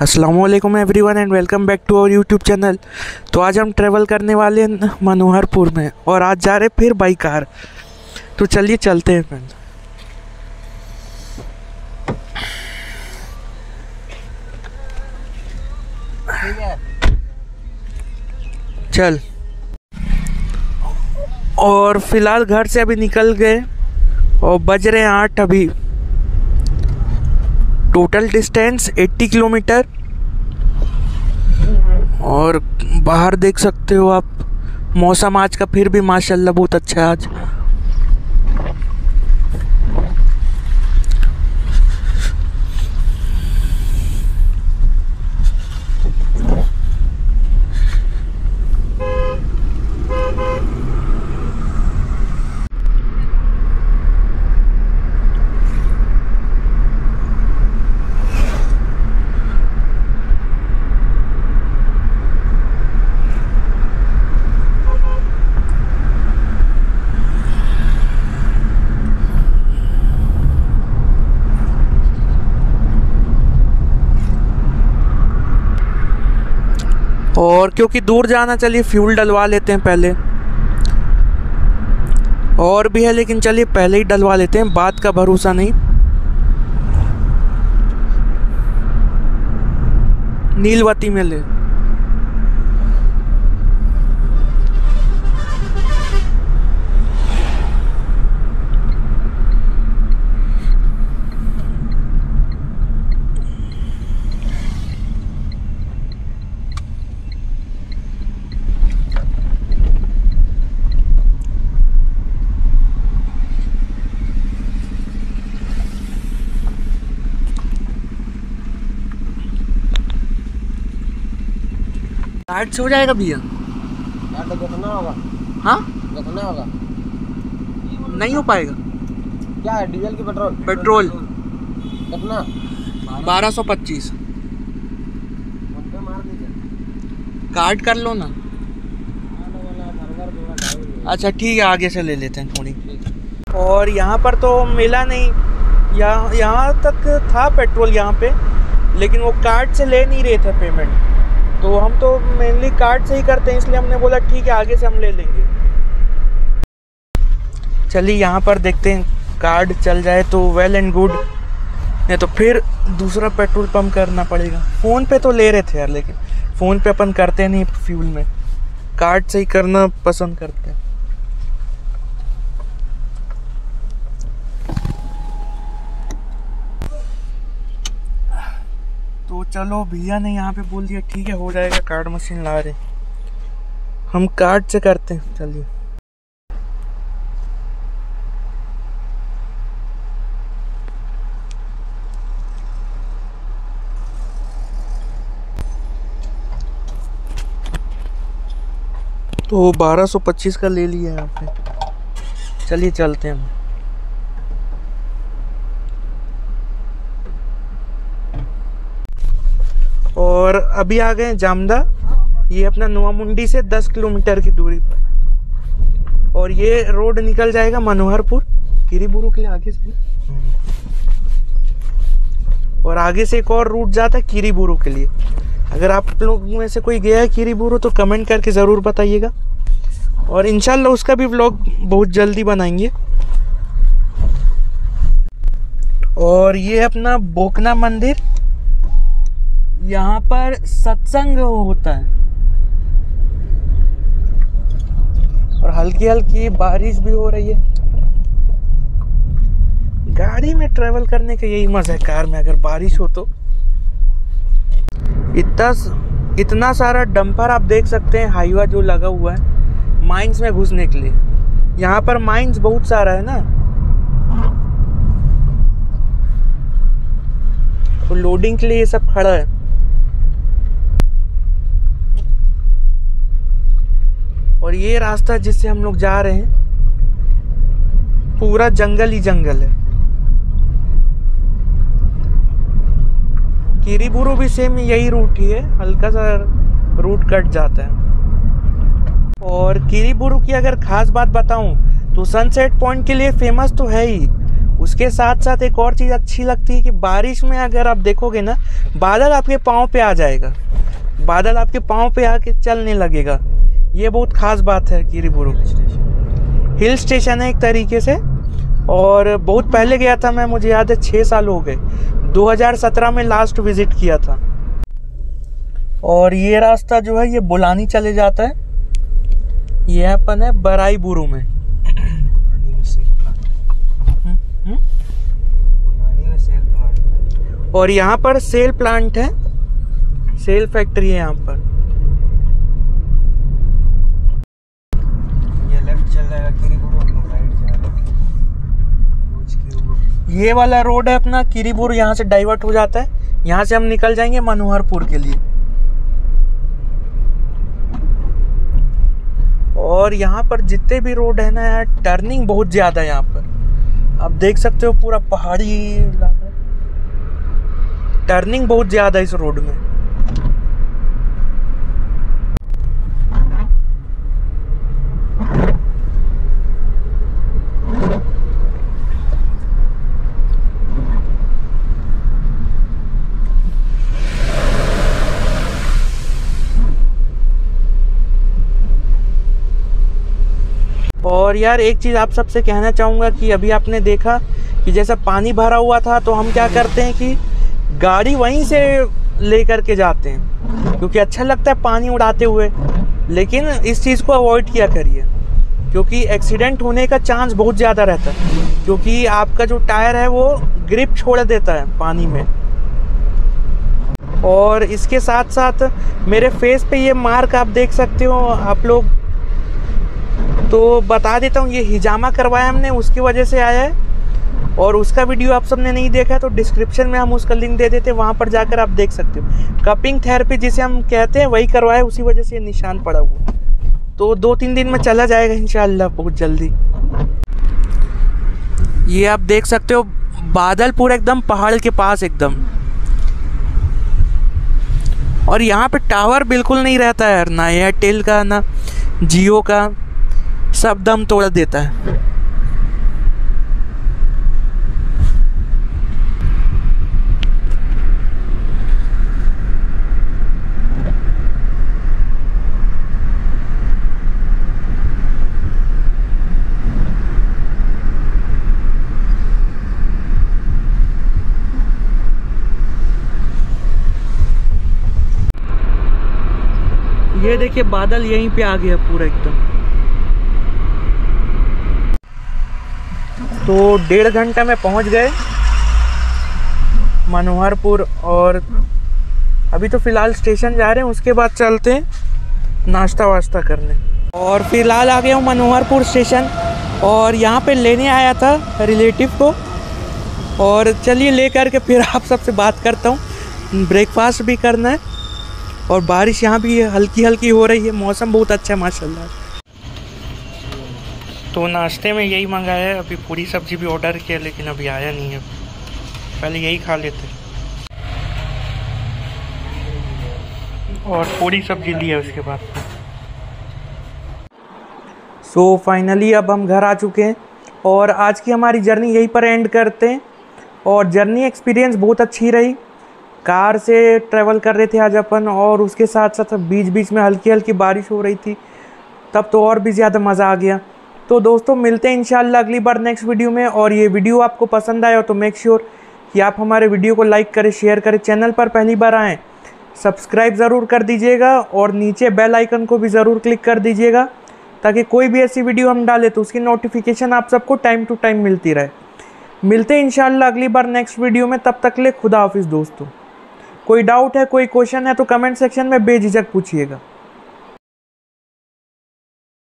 Aslam everyone and welcome back to our YouTube channel तो आज हम ट्रैवल करने वाले हैं मनोहरपुर में, और आज जा रहे फिर बाई कार तो चलिए चलते हैं फ्रेंड चल। और फ़िलहाल घर से अभी निकल गए, और बज रहे हैं आठ अभी। Total distance 80 kilometre. और बाहर देख सकते हो आप, मौसम आज का फिर भी माशाल्लाह बहुत अच्छा है आज। और क्योंकि दूर जाना, चलिए फ्यूल डलवा लेते हैं पहले। और भी है, लेकिन चलिए पहले ही डलवा लेते हैं, बात का भरोसा नहीं। नीलवती में ले कार्ड से हो जाएगा भैया? तो होगा। हाँ? होगा। नहीं हो पाएगा। क्या है डीजल की पेट्रोल? पेट्रोल। कितना? बारह सौ पच्चीस। कार्ड कर लो ना। अच्छा ठीक है आगे से ले लेते हैं थोड़ी। और यहाँ पर तो मिला नहीं। यहाँ यहाँ तक था पेट्रोल यहाँ पे लेकिन वो कार्ड से ले नहीं रहे थे पेमेंट तो हम तो मेनली कार्ड से ही करते हैं, इसलिए हमने बोला, ठीक है, आगे से हम ले लेंगे. चलिए, यहाँ पर देखते हैं कार्ड चल जाए तो वेल एंड गुड नहीं तो फिर दूसरा पेट्रोल पंप करना पड़ेगा। फ़ोन पे तो ले रहे थे यार, लेकिन फ़ोन पे अपन करते नहीं फ्यूल में। कार्ड से ही करना पसंद करते हैं। चलो भैया ने यहाँ पे बोल दिया, ठीक है, हो जाएगा कार्ड मशीन ला रहे। हम कार्ड से करते हैं, चलिए। तो 1225 का ले लिया यहाँ पे। चलिए चलते हैं हम और अभी आ गए जामदा। ये अपना नुआ मुंडी से 10 किलोमीटर की दूरी पर। और ये रोड निकल जाएगा मनोहरपुर किरीबुरु के लिए आगे से। और आगे से एक और रूट जाता है किरीबुरु के लिए। अगर आप लोगों में से कोई गया है किरीबुरु तो कमेंट करके ज़रूर बताइएगा। और इंशाल्लाह उसका भी व्लॉग बहुत जल्दी बनाएँगे। और ये अपना बोकना मंदिर। यहाँ पर सत्संग होता है। और हल्की हल्की बारिश भी हो रही है। गाड़ी में ट्रेवल करने का यही मज़ा है। कार में अगर बारिश हो तो। इतना इतना सारा डंपर आप देख सकते हैं, हाईवा जो लगा हुआ है माइंस में घुसने के लिए। यहाँ पर माइंस बहुत सारा है ना। तो लोडिंग के लिए ये सब खड़ा है। और ये रास्ता जिससे हम लोग जा रहे हैं, पूरा जंगल ही जंगल है। किरीबुरु भी सेम यही रूट ही है, हल्का सा रूट कट जाता है। और किरीबुरु की अगर खास बात बताऊँ तो सनसेट पॉइंट के लिए फ़ेमस तो है ही। उसके साथ साथ एक और चीज़ अच्छी लगती है कि बारिश में अगर आप देखोगे ना, बादल आपके पाँव पे आ जाएगा। बादल आपके पाँव पे आके चलने लगेगा। ये बहुत खास बात है किरीबुरु हिल स्टेशन है एक तरीके से और बहुत पहले गया था मैं मुझे याद है छः साल हो गए। 2017 में लास्ट विज़िट किया था। और ये रास्ता जो है ये बुलानी चले जाता है। ये अपन है बराई बुरु में हम्म, हम्म। और यहाँ पर सेल प्लांट है। सेल फैक्ट्री है यहाँ पर ये लेफ़्ट किरीबुरु किरीबुरु ये वाला रोड है अपना किरीपुर यहाँ से डाइवर्ट हो जाता है। यहाँ से हम निकल जाएँगे मनोहरपुर के लिए। और यहाँ पर जितने भी रोड है ना यार टर्निंग बहुत ज़्यादा है यहाँ पर। आप देख सकते हो पूरा पहाड़ी टर्निंग बहुत ज़्यादा है इस रोड में और यार, एक चीज़ आप सबसे कहना चाहूँगा कि अभी आपने देखा कि जैसा पानी भरा हुआ था तो हम क्या करते हैं कि गाड़ी वहीं से लेकर के जाते हैं, क्योंकि अच्छा लगता है पानी उड़ाते हुए। लेकिन इस चीज़ को अवॉइड किया करिए, क्योंकि एक्सीडेंट होने का चांस बहुत ज़्यादा रहता है, क्योंकि आपका जो टायर है, वो ग्रिप छोड़ देता है पानी में। और इसके साथ साथ मेरे फेस पे ये मार्क आप देख सकते हो, आप लोग तो बता देता हूँ, ये हिजामा करवाया हमने, उसकी वजह से आया है। और उसका वीडियो आप सबने नहीं देखा है तो डिस्क्रिप्शन में हम उसका लिंक दे देते हैं, वहाँ पर जाकर आप देख सकते हो। कपिंग थेरेपी जिसे हम कहते हैं, वही करवाया, उसी वजह से ये निशान पड़ा हुआ तो दो तीन दिन में चला जाएगा इन बहुत जल्दी। ये आप देख सकते हो बादल पूरा एकदम, पहाड़ के पास एकदम। और यहाँ पे टावर बिल्कुल नहीं रहता है, ना एयरटेल का, ना जियो का। सब दम तोड़ देता है। ये देखिए बादल यहीं पे आ गया पूरा एकदम। तो डेढ़ घंटा में पहुँच गए मनोहरपुर और अभी तो फ़िलहाल स्टेशन जा रहे हैं, उसके बाद चलते हैं नाश्ता वास्ता करने। और फ़िलहाल आ गया हूँ मनोहरपुर स्टेशन और यहाँ पे लेने आया था रिलेटिव को। और चलिए ले करके फिर आप सबसे बात करता हूँ, ब्रेकफास्ट भी करना है और बारिश यहाँ भी हल्की हल्की हो रही है, मौसम बहुत अच्छा है, माशाल्लाह। तो नाश्ते में यही मंगाया है अभी पूरी सब्ज़ी भी ऑर्डर किया लेकिन अभी आया नहीं है। पहले यही खा लेते। और पूरी सब्ज़ी ली है उसके बाद। सो so, फाइनली अब हम घर आ चुके हैं। और आज की हमारी जर्नी यहीं पर एंड करते हैं। और जर्नी एक्सपीरियंस बहुत अच्छी रही। कार से ट्रैवल कर रहे थे आज अपन और उसके साथ साथ बीच बीच में हल्की हल्की बारिश हो रही थी। तब तो और भी ज़्यादा मज़ा आ गया। तो दोस्तों, मिलते हैं इंशाल्लाह अगली बार नेक्स्ट वीडियो में। और ये वीडियो आपको पसंद आया हो तो मेक श्योर sure कि आप हमारे वीडियो को लाइक करें शेयर करें चैनल पर पहली बार आएँ सब्सक्राइब ज़रूर कर दीजिएगा और नीचे बेल आइकन को भी ज़रूर क्लिक कर दीजिएगा ताकि कोई भी ऐसी वीडियो हम डालें तो उसकी नोटिफिकेशन आप सबको टाइम टू टाइम मिलती रहे। मिलते हैं इंशाल्लाह अगली बार नेक्स्ट वीडियो में। तब तक ले खुदा हाफिज़ दोस्तों। कोई डाउट है, कोई क्वेश्चन है तो कमेंट सेक्शन में बेझिझक पूछिएगा।